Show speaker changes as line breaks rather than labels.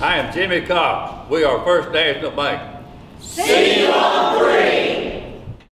I am Jimmy Cox. We are First National Bank.
See